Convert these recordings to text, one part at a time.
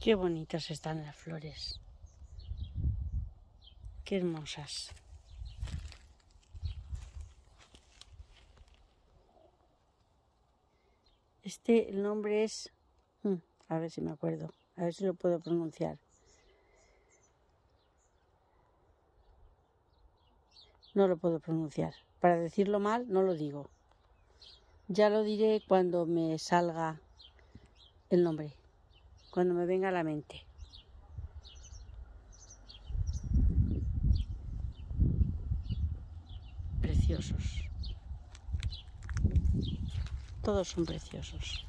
Qué bonitas están las flores. Qué hermosas. Este el nombre es... mm, A ver si me acuerdo. A ver si lo puedo pronunciar. No lo puedo pronunciar. Para decirlo mal, no lo digo. Ya lo diré cuando me salga el nombre, cuando me venga a la mente. Preciosos. Todos son preciosos.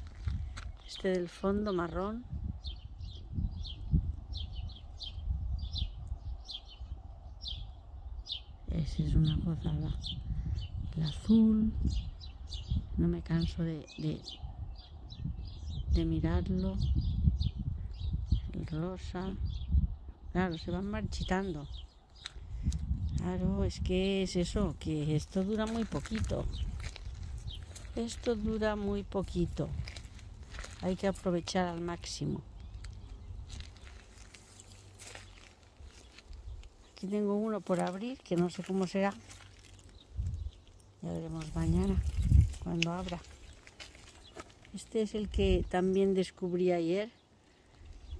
Este del fondo marrón. Ese es una gozada. El azul. No me canso de, de, de mirarlo. Rosa. Claro, se van marchitando. Claro, es que es eso, que esto dura muy poquito. Esto dura muy poquito. Hay que aprovechar al máximo. Aquí tengo uno por abrir que no sé cómo será. Ya veremos mañana cuando abra. Este es el que también descubrí ayer.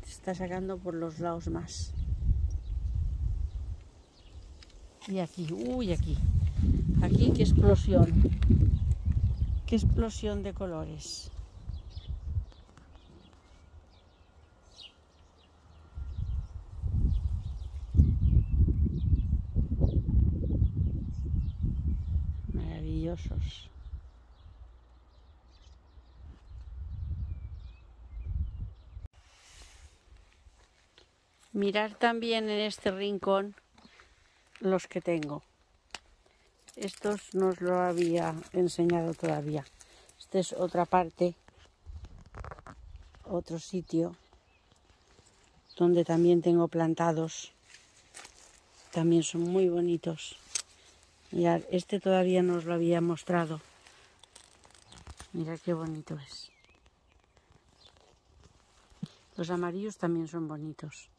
Se está sacando por los lados más. Y aquí, uy, aquí. Aquí, qué explosión. Qué explosión de colores. Maravillosos. Mirar también en este rincón los que tengo. Estos no os lo había enseñado todavía. Esta es otra parte, otro sitio donde también tengo plantados. También son muy bonitos. Mirad, este todavía no os lo había mostrado. Mirad qué bonito es. Los amarillos también son bonitos.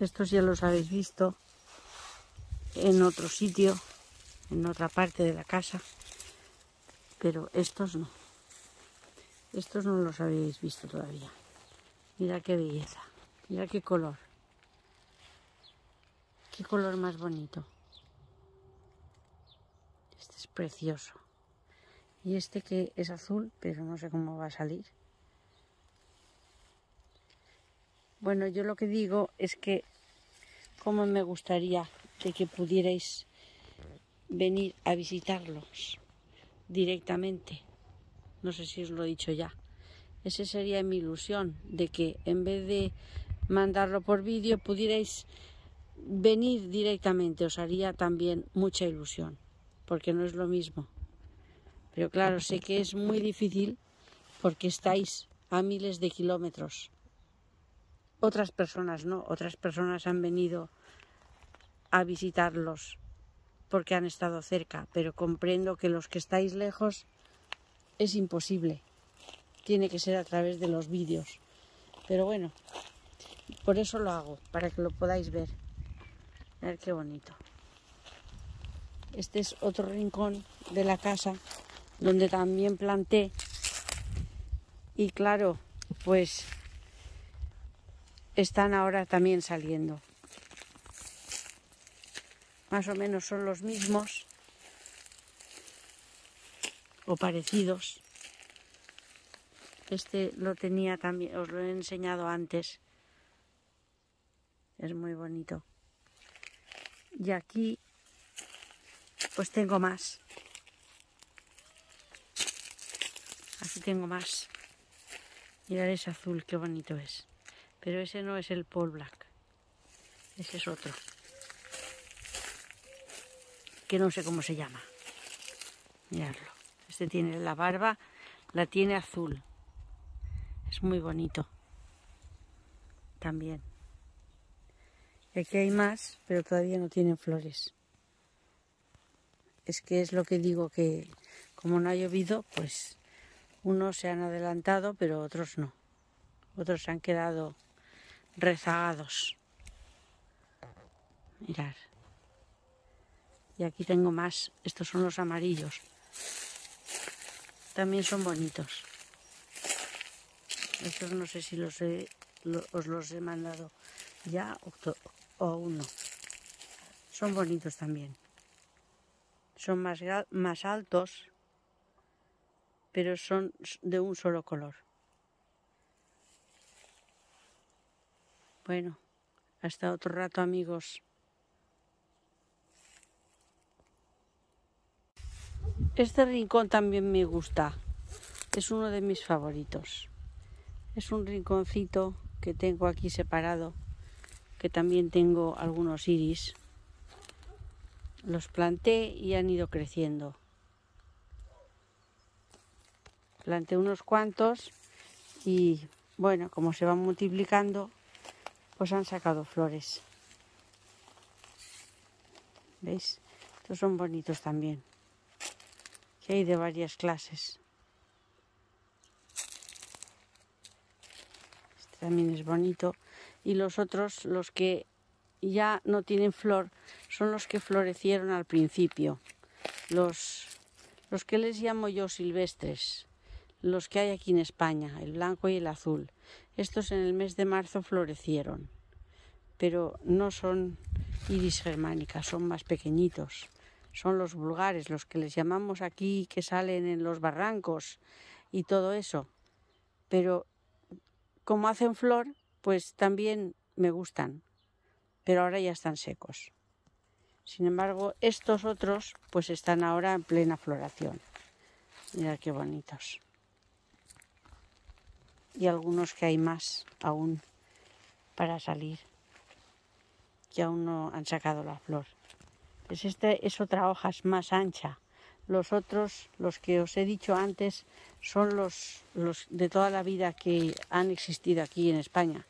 Estos ya los habéis visto en otro sitio, en otra parte de la casa, pero estos no. Estos no los habéis visto todavía. Mira qué belleza, mira qué color. Qué color más bonito. Este es precioso. Y este que es azul, pero no sé cómo va a salir. Bueno, yo lo que digo es que como me gustaría de que pudierais venir a visitarlos directamente. No sé si os lo he dicho ya. Esa sería mi ilusión, de que en vez de mandarlo por vídeo pudierais venir directamente. Os haría también mucha ilusión, porque no es lo mismo. Pero claro, sé que es muy difícil porque estáis a miles de kilómetros otras personas no, otras personas han venido a visitarlos porque han estado cerca, pero comprendo que los que estáis lejos es imposible. Tiene que ser a través de los vídeos. Pero bueno, por eso lo hago, para que lo podáis ver. A ver qué bonito. Este es otro rincón de la casa donde también planté. Y claro, pues están ahora también saliendo. Más o menos son los mismos o parecidos. Este lo tenía también, os lo he enseñado antes. Es muy bonito. Y aquí pues tengo más. Aquí tengo más. Mirad ese azul, qué bonito es. Pero ese no es el Paul Black. Ese es otro. Que no sé cómo se llama. Miradlo. Este tiene la barba, la tiene azul. Es muy bonito. También. Aquí hay más, pero todavía no tienen flores. Es que es lo que digo que como no ha llovido, pues unos se han adelantado, pero otros no. Otros se han quedado rezagados. Mirar. Y aquí tengo más. Estos son los amarillos. También son bonitos. Estos no sé si los os los he mandado ya o, aún no. Son bonitos también. Son más, más altos, pero son de un solo color. Bueno, hasta otro rato amigos. Este rincón también me gusta. Es uno de mis favoritos. Es un rinconcito que tengo aquí separado, que también tengo algunos iris. Los planté y han ido creciendo. Planté unos cuantos y bueno, como se van multiplicando, pues han sacado flores. ¿Veis? Estos son bonitos también hay de varias clases. Este también es bonito. Y los otros, los que ya no tienen flor, son los que florecieron al principio. Los, los que les llamo yo silvestres, los que hay aquí en España, el blanco y el azul. Estos en el mes de marzo florecieron, pero no son iris germánica, son más pequeñitos son los vulgares, los que les llamamos aquí, que salen en los barrancos y todo eso. Pero como hacen flor, pues también me gustan, pero ahora ya están secos. Sin embargo, estos otros pues están ahora en plena floración. Mirad qué bonitos. Y algunos que hay más aún para salir, que aún no han sacado la flor. Pues este es otra hoja más ancha. Los otros, los que os he dicho antes, son los, los de toda la vida que han existido aquí en España,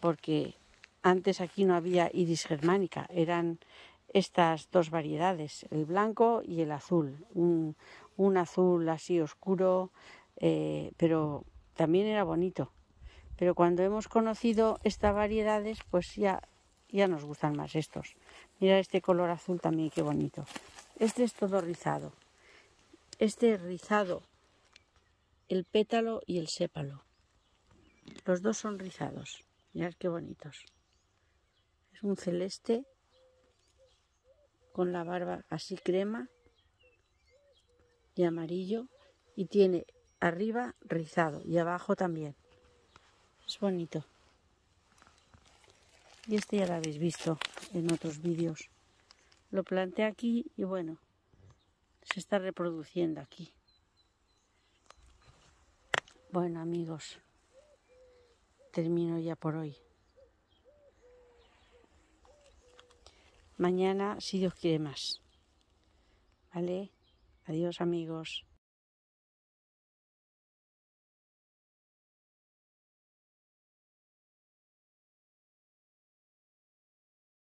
porque antes aquí no había iris germánica, eran estas dos variedades, el blanco y el azul, un, azul así oscuro, eh, pero también era bonito. Pero cuando hemos conocido estas variedades, pues ya, ya nos gustan más estos. Mira este color azul también, qué bonito. Este es todo rizado. Este es rizado, el pétalo y el sépalo. Los dos son rizados. Mirad qué bonitos. Es un celeste con la barba así crema y amarillo y tiene arriba rizado y abajo también. Es bonito. Y este ya lo habéis visto en otros vídeos. Lo planté aquí y bueno, se está reproduciendo aquí. Bueno amigos, termino ya por hoy. Mañana, si Dios quiere más. ¿Vale? Adiós amigos.